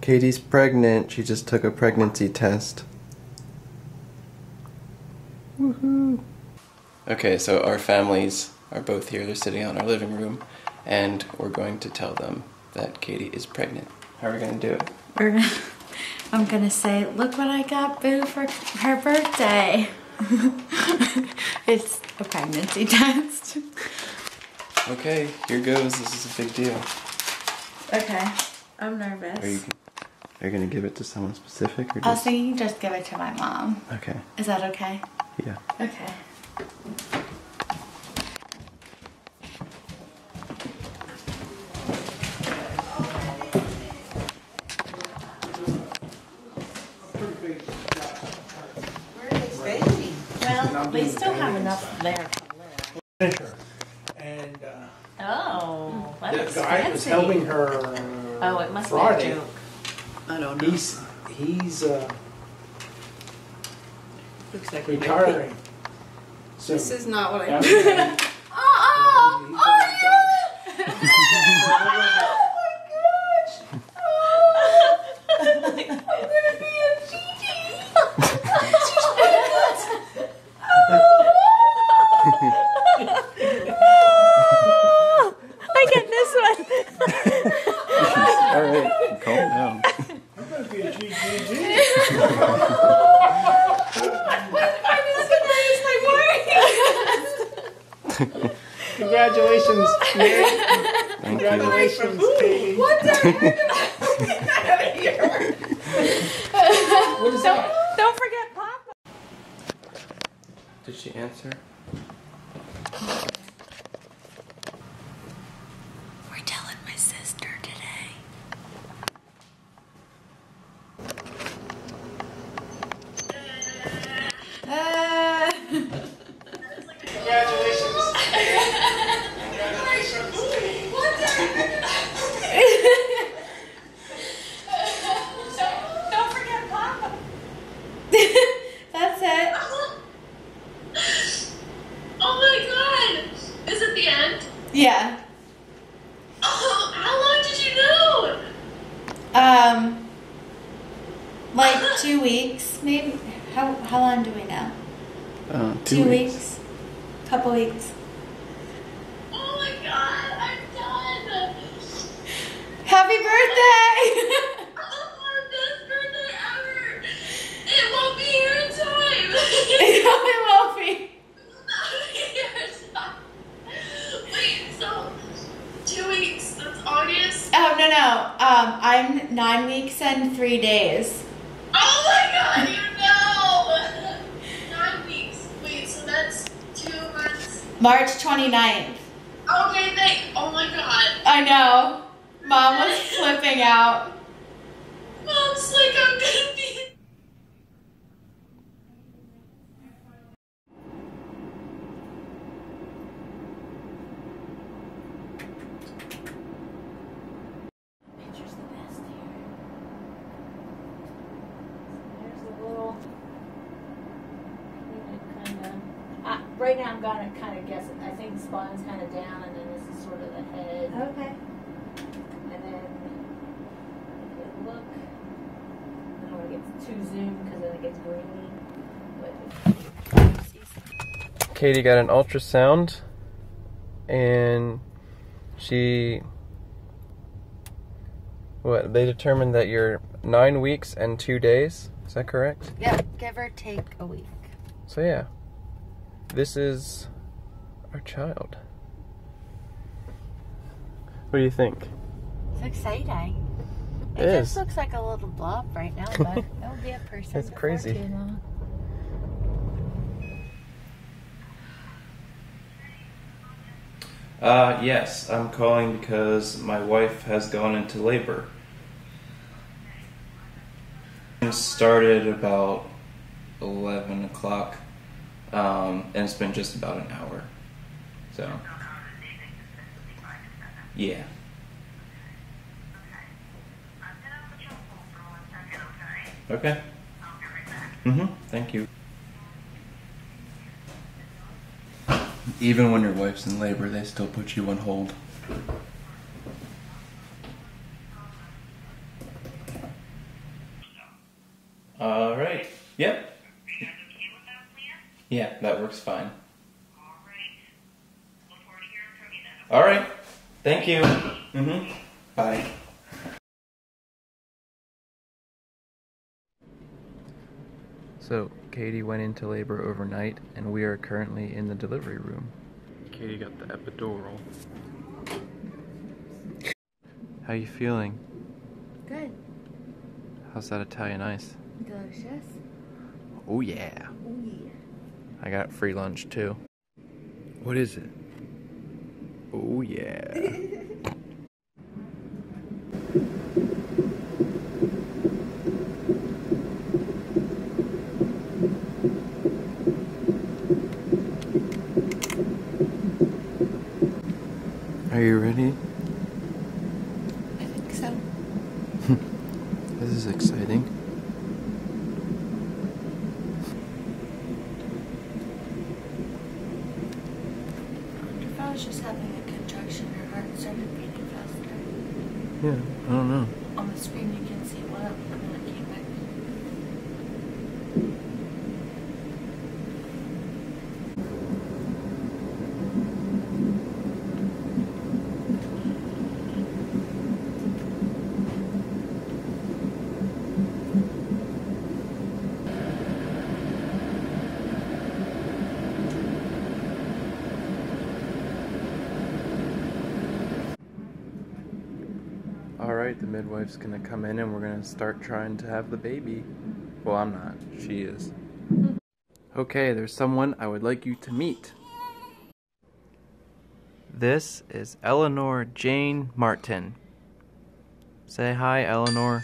Kati's pregnant. She just took a pregnancy test. Woohoo! Okay, so our families are both here. They're sitting out in our living room, and we're going to tell them that Kati is pregnant. How are we going to do it? We're gonna, I'm gonna say, look what I got Boo for her birthday. it's a pregnancy test. Okay, here goes. This is a big deal. Okay, I'm nervous. Are you, are going to give it to someone specific, or I was just? thinking just give it to my mom. Okay, Is that okay? yeah. Okay. Well, we still have enough there to live. her. And uh, Oh, that the guy was helping her. Oh, it must be a Friday. joke. I don't know. He's he's uh, Looks like retiring. So This is not what I. after that, Oh, he's gonna be a Gigi! I get this one. All right, calm down. I'm gonna be a GGG. Congratulations, Nick. Thank you. Congratulations, Kati. What is that? Don't forget Papa. Did she answer? We're telling my sister today. Uh, Congratulations. Congratulations, Kati. don't forget Papa. That's it. Oh my god! Is it the end? Yeah. Oh, how long did you know? Um, like two weeks, maybe. How how long do we know? Uh, Two, weeks. Couple weeks. Oh my god, I'm done! Happy birthday! Oh, our best birthday ever! It won't be here in time! it won't be. Wait, so two weeks, that's August? Oh no no. Um, I'm nine weeks and three days. Oh my god, you know! Nine weeks. Wait, so that's two months. March 29th. Okay, thank. Oh my god. I know. Mom was flipping out. Mom's like, I'm gonna be. Picture's the best here. There's the little. Kind of. Uh, right now, I'm gonna kind of guess it. I think the spine's kind of down, and then this is sort of the head. Okay. And then if you look, I don't want to get too zoomed because then it gets grainy. But Kati got an ultrasound, and she. What? They determined that you're nine weeks and two days. Is that correct? yeah, give or take a week. So yeah, this is our child. What do you think? It's exciting. It It, is. just looks like a little blob right now, but it'll be a person. It's crazy. too long. Uh, yes, I'm calling because my wife has gone into labor. It started about 11 o'clock, um, and it's been just about an hour. So, yeah. Okay. Mm-hmm. Thank you. Even when your wife's in labor, they still put you on hold. All right. Yep. Are you guys okay with that plan? Yeah, that works fine. All right. Look forward to hearing from you then. All right. Thank you. Mm-hmm. Bye. So, Kati went into labor overnight, and we are currently in the delivery room. Kati got the epidural. How you feeling? Good. How's that Italian ice? Delicious. Oh yeah. Oh yeah. I got free lunch too. What is it? Oh yeah. Are you ready? I think so. This is exciting. If I was just having a contraction, her heart started beating faster. Yeah, I don't know. On the screen, you can see up and. Right, the midwife's gonna come in and we're gonna start trying to have the baby. Well, I'm not. She is. Okay, there's someone I would like you to meet. This is Eleanor Jane Martin. Say hi, Eleanor.